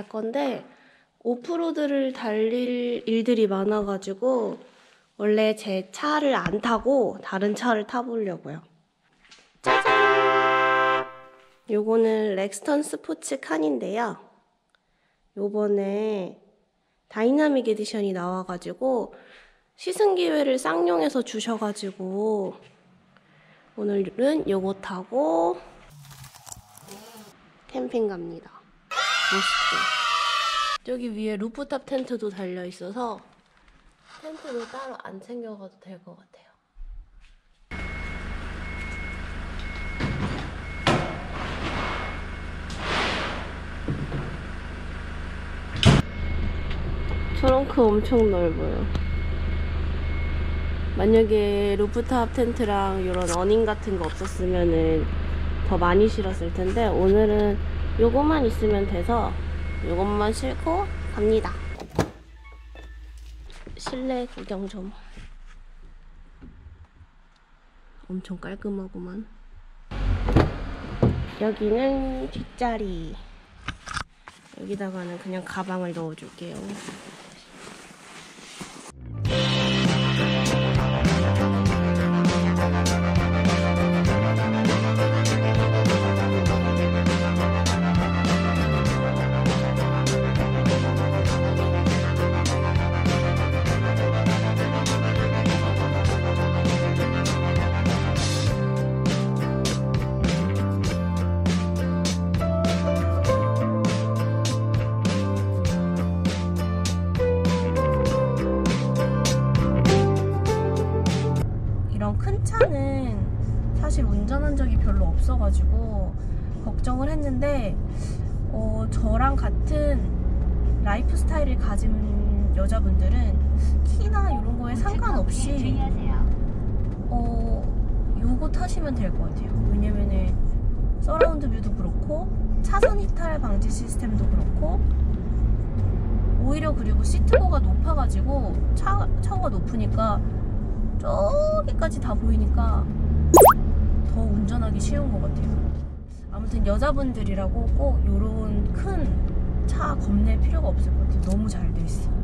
갈 건데 off-road를 달릴 일들이 많아가지고 원래 제 차를 안 타고 다른 차를 타보려고요. 짜잔! 요거는 렉스턴 스포츠 칸인데요. 요번에 dynamic edition이 나와가지고 시승 기회를 쌍용에서 주셔가지고 오늘은 요거 타고 캠핑 갑니다. 멋있죠? 저기 위에 루프탑 텐트도 달려 있어서 텐트도 따로 안 챙겨가도 될 것 같아요. 트렁크 엄청 넓어요. 만약에 루프탑 텐트랑 이런 awning 같은 거 없었으면은 더 많이 실었을 텐데 오늘은 요것만 있으면 돼서 요것만 싣고 갑니다. 실내 구경 좀. 엄청 깔끔하구만. 여기는 뒷자리. 여기다가는 그냥 가방을 넣어줄게요. 별로 없어가지고 걱정을 했는데 어, 저랑 같은 라이프 스타일을 가진 여자분들은 키나 이런 거에 상관없이 어, 요거 타시면 될 것 같아요. 왜냐면은 surround view도 그렇고 차선 이탈 방지 시스템도 그렇고 오히려 그리고 시트고가 높아가지고 차, 차고가 높으니까 저기까지 다 보이니까 더 운전하기 쉬운 것 같아요. 아무튼 여자분들이라고 꼭 이런 큰 차 겁낼 필요가 없을 것 같아요. 너무 잘 돼 있어.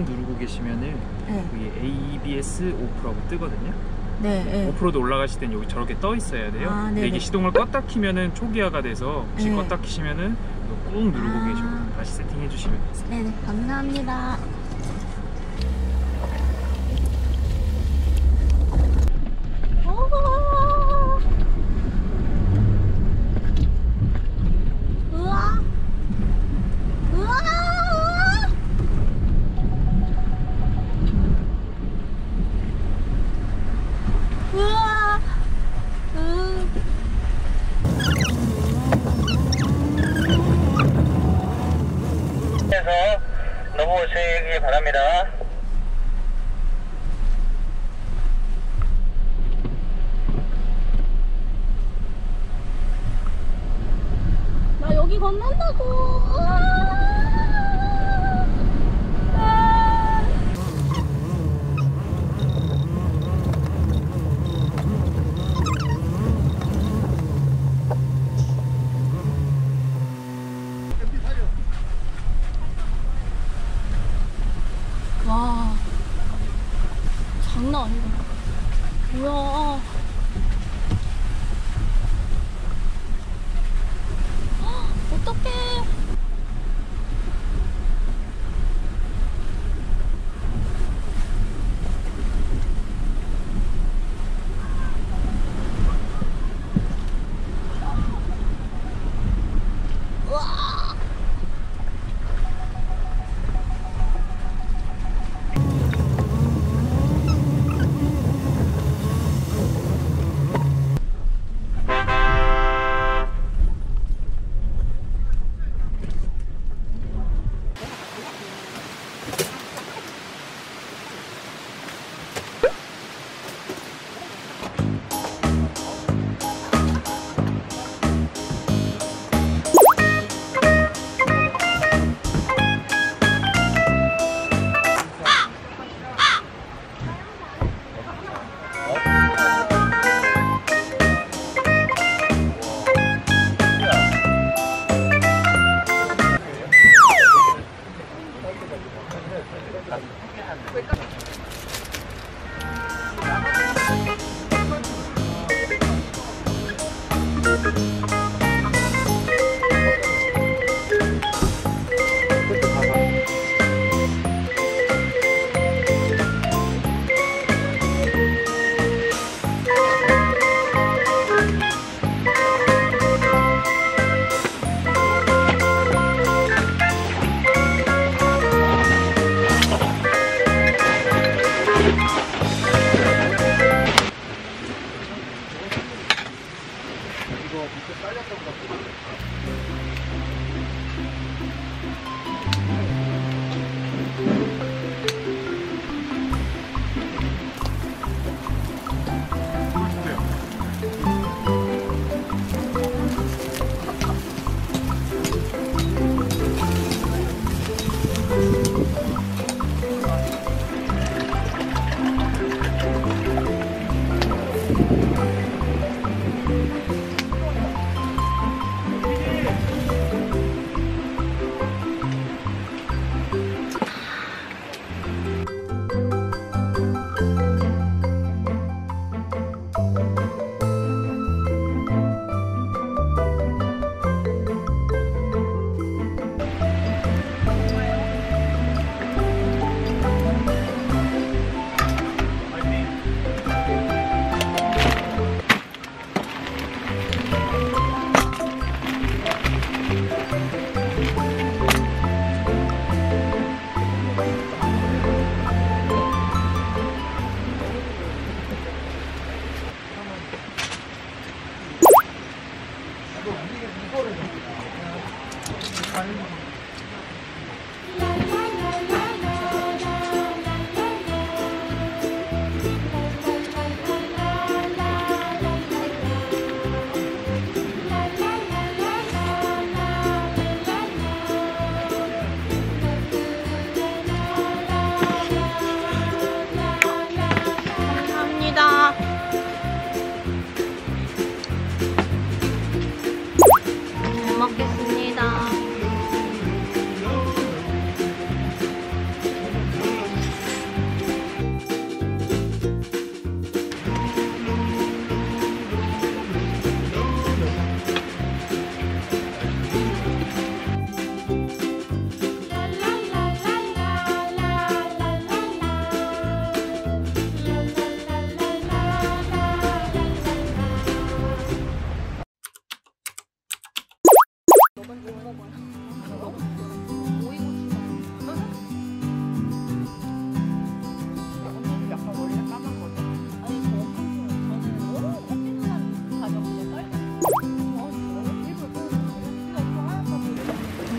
꼭 누르고 계시면은 네. 여기 ABS 오프라고 뜨거든요. 네. 네. 오프로드 올라가실 땐 여기 저렇게 떠 있어야 돼요. 아, 근데. 이게 시동을 껐다 키면은 초기화가 돼서 혹시 네. 껐다 키시면은 꾹 누르고 아. 계시고 다시 세팅해 주시면 돼요. 네네. 감사합니다.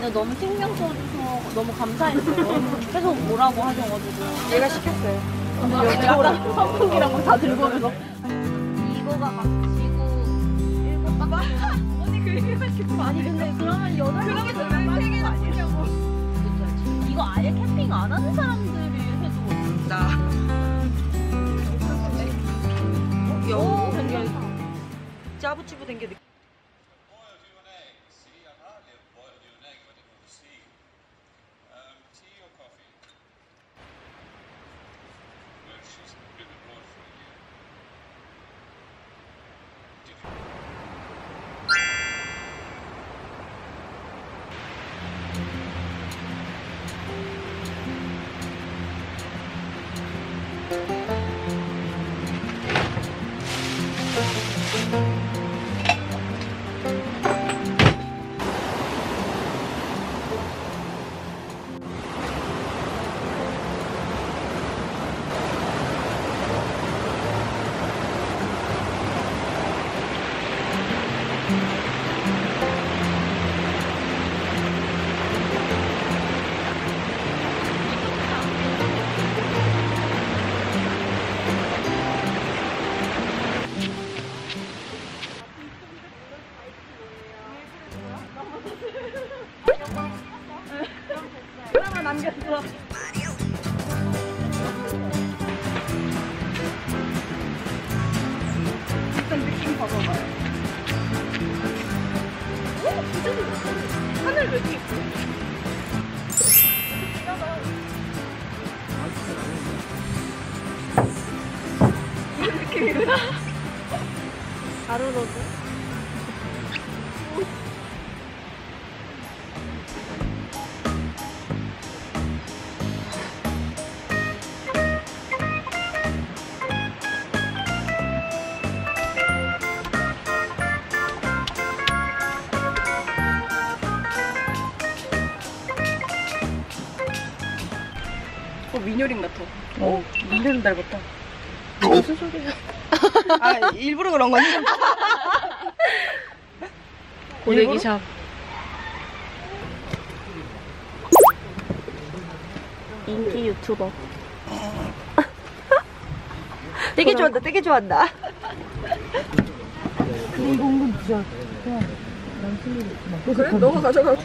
근데 너무 신경 써줘서 너무 감사했어요. 계속 뭐라고 하셔가지고. 얘가 시켰어요. 근데 여기 약간 선풍기랑 거다 들고 오면서. 이거가 막 지구 일곱 바퀴. 언니 그 얘기 아니 근데 그러면 여덟 명이 빠진 거 아니야? 이거 아예 캠핑 안 하는 사람들이 해도 나. 오, 여. 괜찮다. 짜부치부 된게 느낌. 하 가루로도 어, 민효린 같아. 어, 민대는 닮았다. 무슨 소리야? 아, 일부러 그런 거니? 고데기샵. 인기 유튜버. 되게 좋아한다, 되게 좋아한다. 그래? 너가 가져가.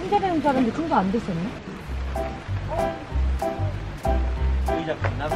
줄 알았는데 충전 안 됐었네. 의자 반납